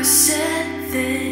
I said that.